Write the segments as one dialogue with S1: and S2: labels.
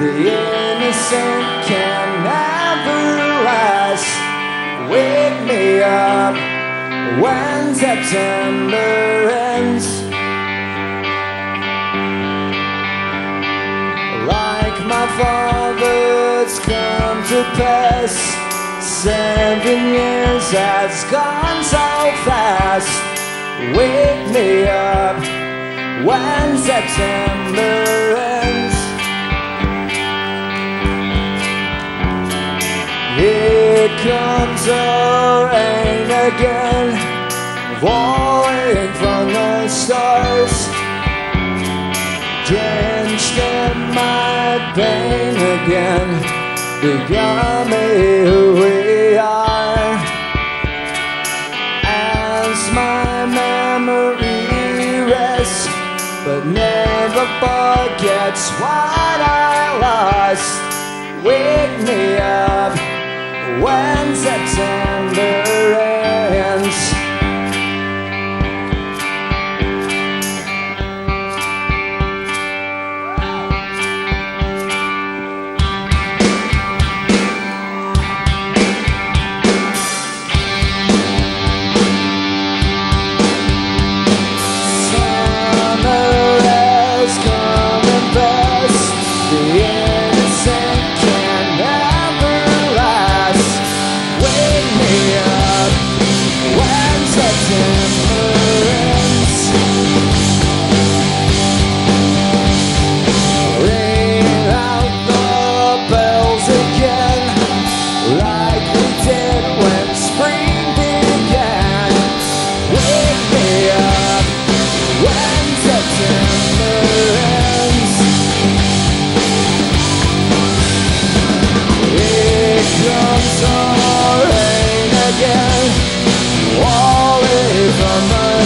S1: innocent can never last. Wake me up when September ends. Like my father's come to pass. Seven years has gone so fast. Wake me up when September ends. Here comes the rain again, falling from the stars, drenched in my pain again, becoming who we are. As my memory rests, but never forgets what I lost. Wake me up when September ends.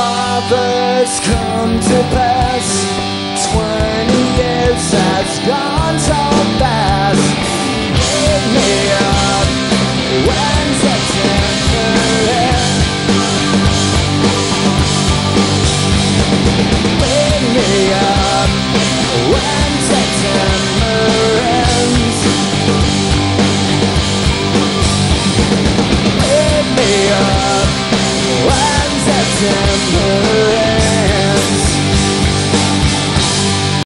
S1: father's come to pass.